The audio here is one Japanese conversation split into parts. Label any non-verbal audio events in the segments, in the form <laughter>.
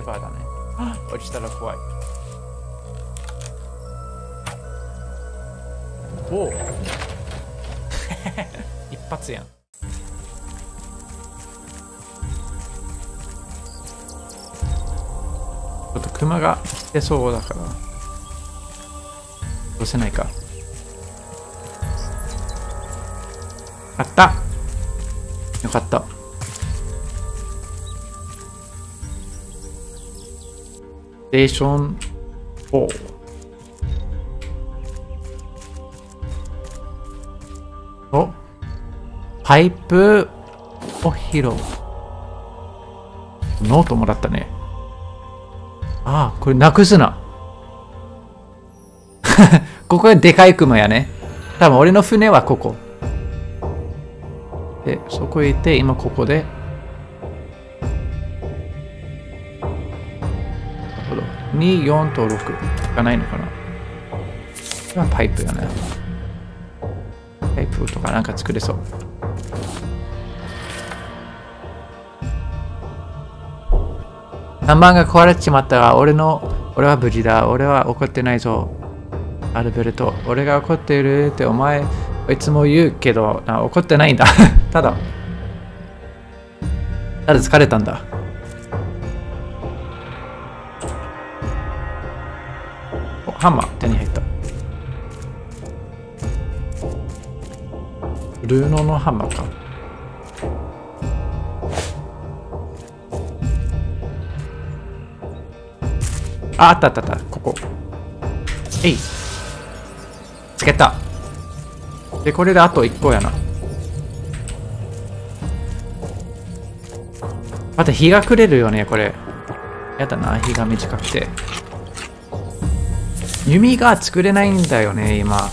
レバーだね。落ちたら怖い。おお <laughs> 一発やん。ちょっとクマが来てそうだから。押せないか。あったよかった。テーション4。おパイプを拾う。ノートもらったね。ああ、これなくすな。ここがでかいクマやね。多分俺の船はここ。で、そこへ行って、今ここで。2、4と6がないのかな。これはパイプやね。パイプとかなんか作れそう。看板が壊れちまったが、俺の、俺は無事だ。俺は怒ってないぞ。アルベルト、俺が怒っているってお前、いつも言うけど、あ怒ってないんだ。<laughs> ただ、ただ疲れたんだ。ハンマー手に入った。ルーノのハンマーか。あ、あったあったあった。ここ。えい。つけた。で、これであと1個やな。待って、日が暮れるよね、これ。やだな、日が短くて。弓が作れないんだよね、今。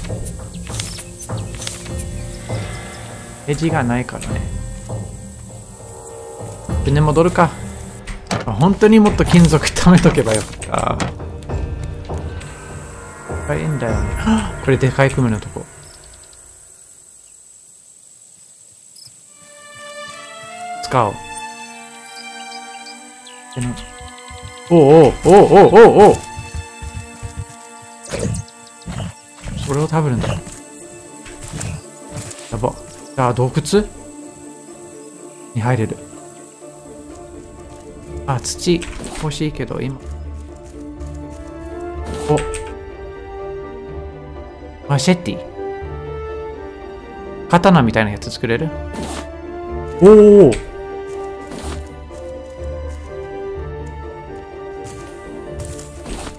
エッジがないからね。船戻るか。本当にもっと金属貯めとけばよかった。これいいんだよね。<gasps> これでかい組のとこ。使おう。おおおおおおおおそれを食べるんだ。やば。じゃあ洞窟？に入れる。あ、土欲しいけど、今。おマシェッティ刀みたいなやつ作れる？おお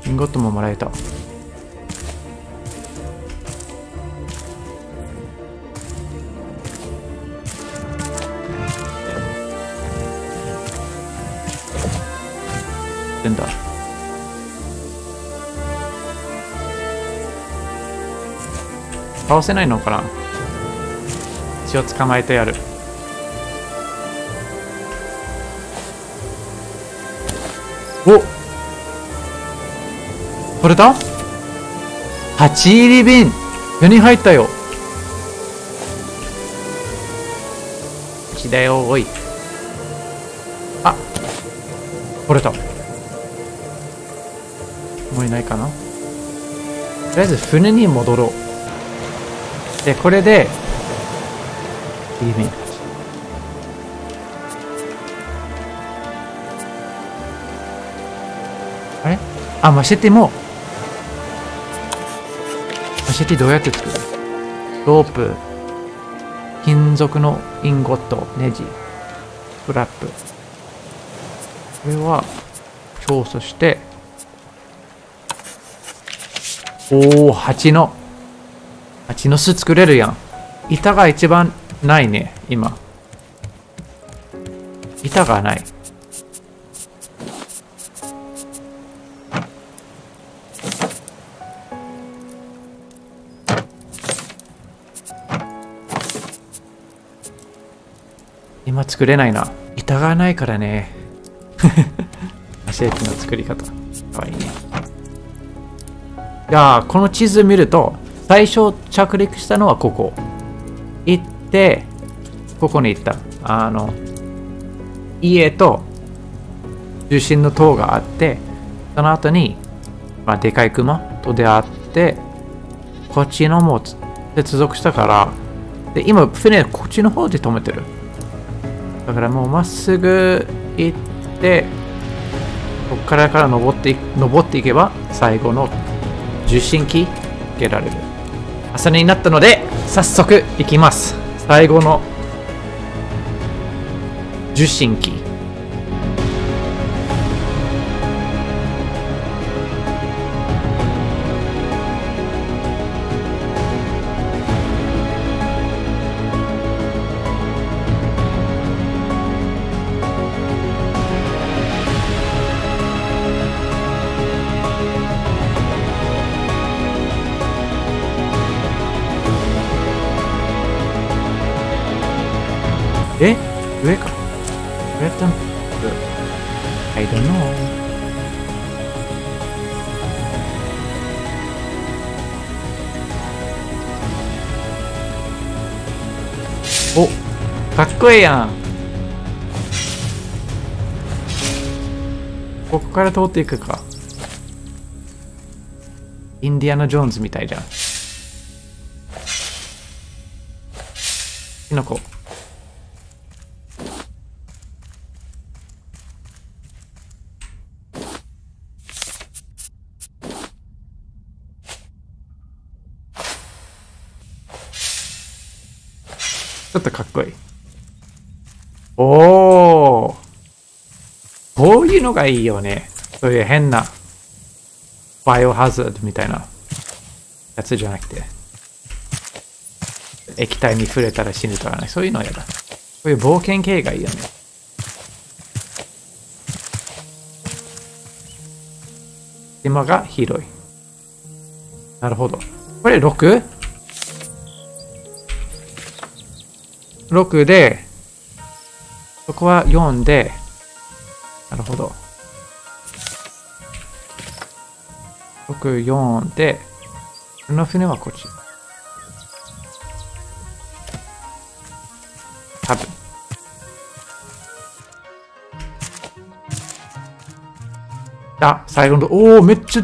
インゴットももらえた。ってんだ。倒せないのかな?血を捕まえてやる。お取れた ?8 入り瓶手に入ったよ。血だよ、おい。あ、取れた。もういないかなとりあえず船に戻ろう。で、これで、いい瓶。あれ？あ、マシェティも。マシェティどうやって作る？ロープ、金属のインゴット、ネジ、フラップ。これは、調査して、おお、蜂の。蜂の巣作れるやん。板が一番ないね、今。板がない。今作れないな。板がないからね。アシェティの作り方。やこの地図見ると、最初着陸したのはここ。行って、ここに行った。あの、家と、重心の塔があってその後に、まあ、でかい熊と出会ってこっちのも接続したからで今船こっちの方で止めてるだからもうまっすぐ行ってここからから登って登っていけば最後の受信機受けられる。朝になったので早速いきます。最後の受信機かっこいいやん。ここから通っていくか。インディアナ・ジョーンズみたいじゃん。キノコちょっとかっこいい。おーこういうのがいいよね。そういう変なバイオハザードみたいなやつじゃなくて。液体に触れたら死ぬとかね。そういうのやだ。こういう冒険系がいいよね。島が広い。なるほど。これ 6? 6で、こは4で、なるほど。6、4で、この船はこっち。多分。あ、最後の、おお、めっちゃ、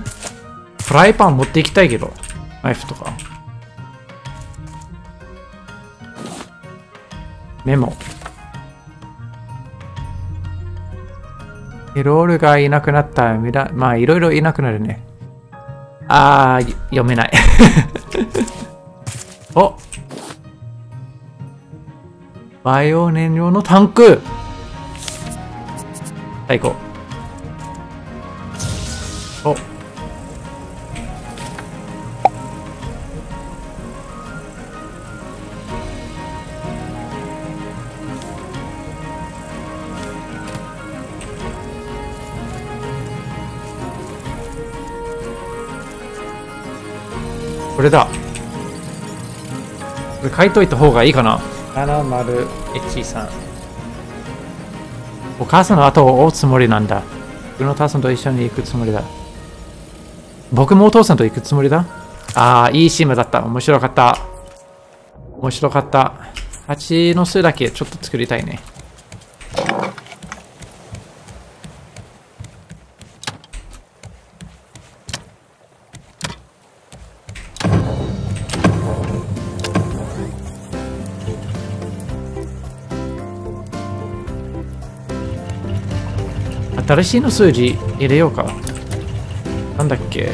フライパン持っていきたいけど、ナイフとか。メモ。ロールがいなくなったら、まあ、いろいろいなくなるね。あー、読めない。<laughs> おバイオ燃料のタンク最高。れだ。これ書いといた方がいいかな。701お母さんの後を追うつもりなんだ。僕のお父さんと一緒に行くつもりだ。僕もお父さんと行くつもりだああ、いいシームだった。面白かった。面白かった。蜂の巣だけちょっと作りたいね。新しいの数字入れようか。なんだっけ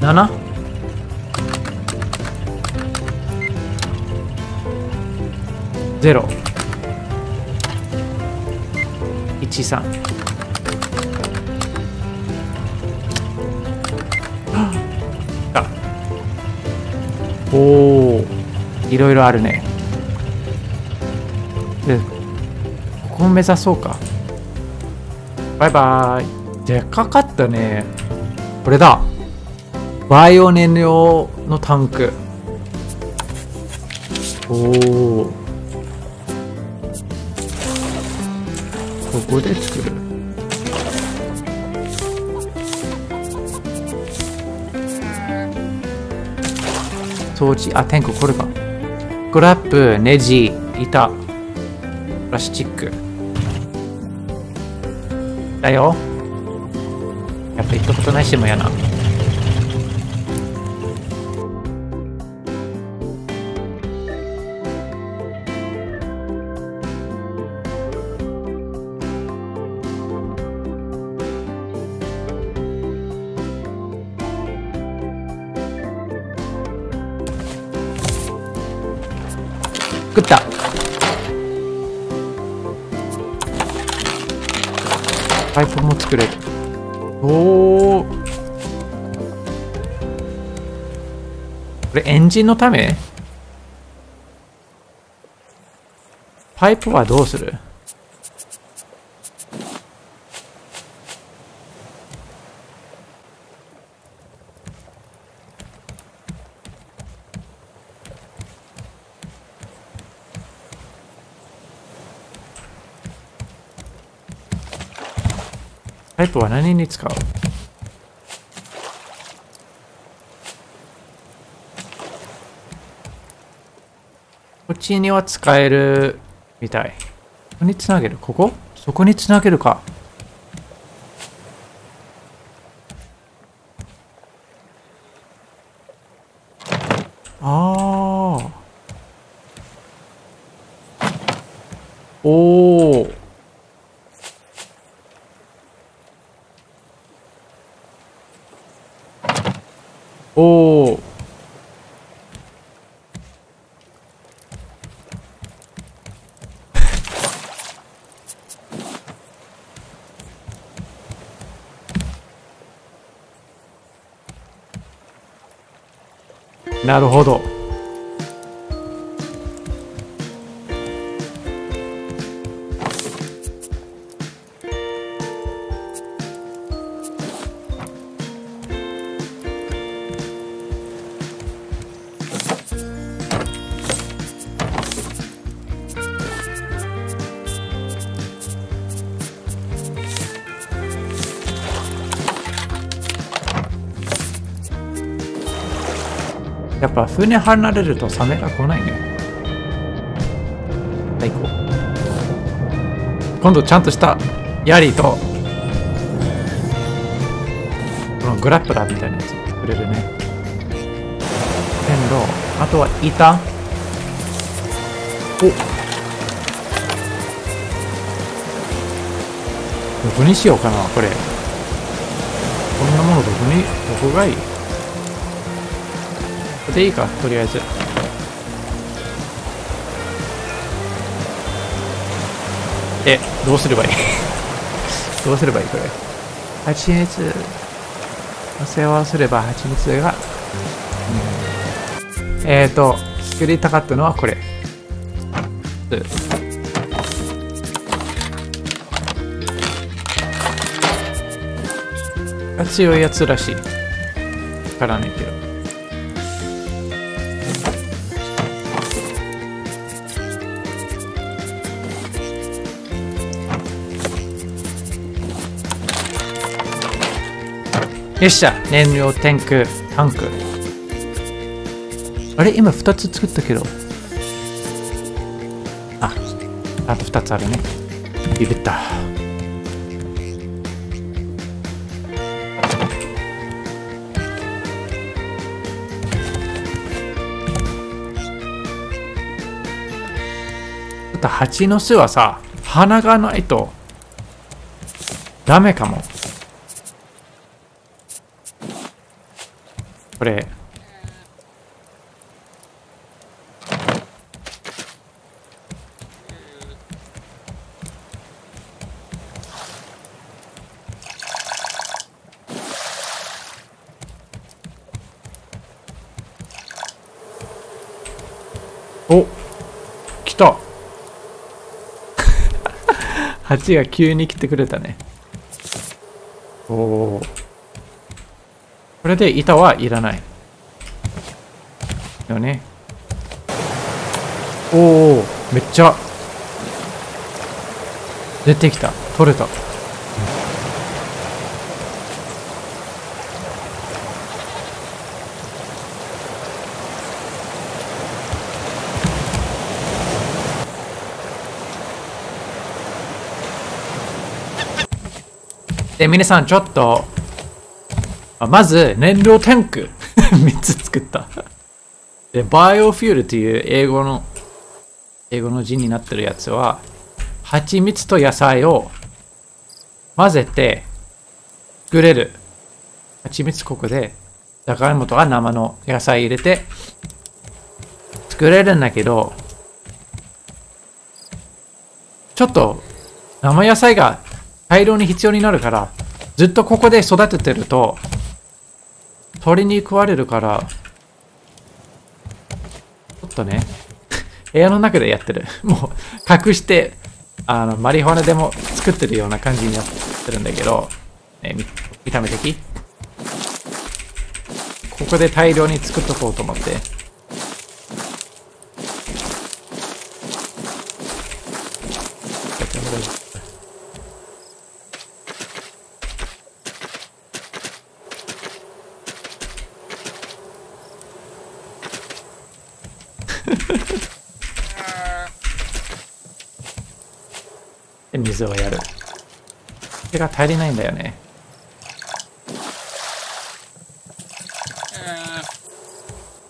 ?7? ゼロ一三あおおいろいろあるねでここを目指そうかバイバイ。でかかったね。これだ。バイオ燃料のタンク。おお。ここで作る。装置、あ、天候これか。グラップ、ネジ、板、プラスチック。だよ。やっぱ行ったことないしもやな。れエンジンのため？パイプはどうする？パイプは何に使う？ちには使えるみたい。ここにつなげる？ここ？そこにつなげるか。ああ。おお。おお。なるほど。ぱ船離れるとサメが来ないね。はい、行こう。今度ちゃんとした槍と、このグラップラーみたいなやつくれるね。線路、あとは板。おどこにしようかな、これ。こんなものどこに、どこがいいこれでいいか、とりあえず。え、どうすればいい？<laughs> どうすればいいこれ？蜂蜜。お世話をすれば蜂蜜が。うん、えっ、ー、と、作りたかったのはこれ。強いやつらしい。からねけど。よっしゃ燃料タンクタンク。あれ？今2つ作ったけど。ああと2つあるね。ビビった。ちょっと蜂の巣はさ花がないとダメかも。これお来た。<laughs> 蜂が急に来てくれたね。おおれで板はいらない。よね。おお、めっちゃ出てきた。取れた。で、皆さんちょっと、あまず燃料タンク <laughs> 3つ作った。で、バイオフュールという英語の、英語の字になってるやつは、蜂蜜と野菜を混ぜて作れる。蜂蜜ここで、じゃがいもとか生の野菜入れて作れるんだけど、ちょっと生野菜が大量に必要になるから、ずっとここで育ててると、鳥に食われるから、ちょっとね、<laughs> 部屋の中でやってる。<laughs> もう隠して、あの、マリファナでも作ってるような感じになってるんだけど、ね、炒めてきここで大量に作っとこうと思って。で、水をやる。それが足りないんだよね。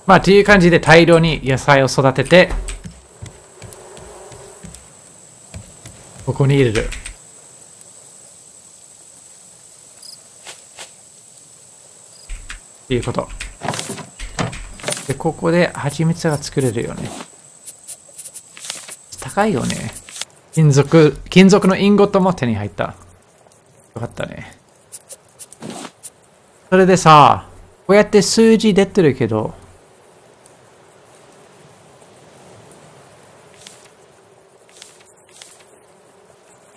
まあ、っていう感じで大量に野菜を育てて、ここに入れる。っていうこと。で、ここで蜂蜜が作れるよね。高いよね。金属、金属のインゴットも手に入った。よかったね。それでさ、こうやって数字出てるけど、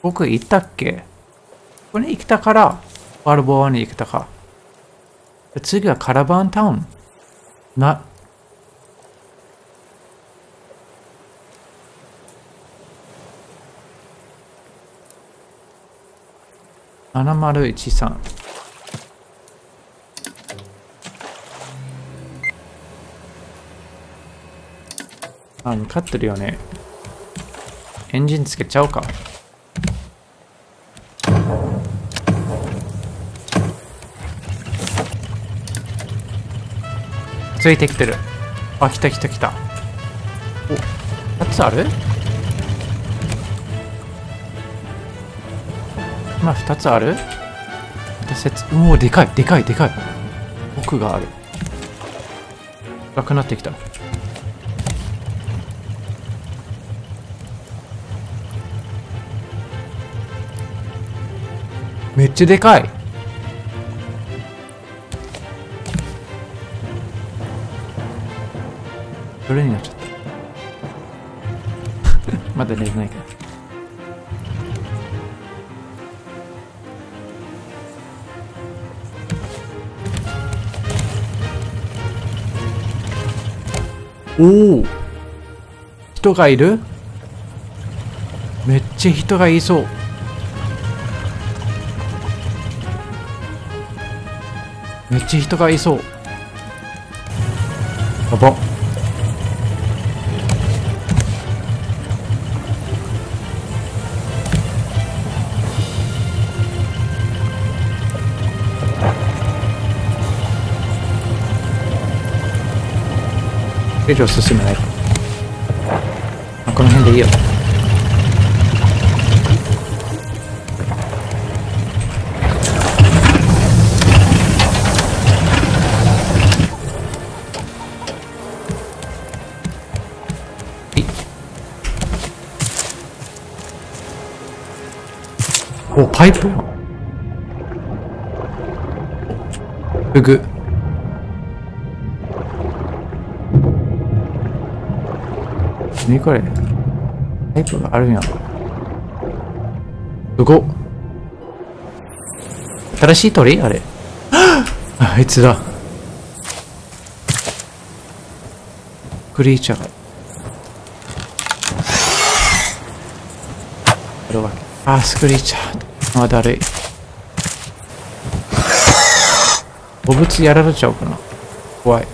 僕行ったっけ？ここに行ったから、バルボアに行ったか。次はカラバンタウン。な、7013あ、向かってるよね。エンジンつけちゃおうか。ついてきてる。あ、来た来た来た。お、2つある？まあ2つある？おおでかいでかいでかい。奥がある。暗くなってきた。めっちゃでかい。それになっちゃった？<laughs> まだ寝てないから。おお人がいる？めっちゃ人がいそう。めっちゃ人がいそう。やば以上進めないあこの辺でいいよ。おパイプ？フグ。何これ。タイプがあるんや。すご新しい鳥？あれ。あいつだ。クリーチャー。があるわけ。あスクリーチャー。あだるい動物やられちゃうかな。怖い。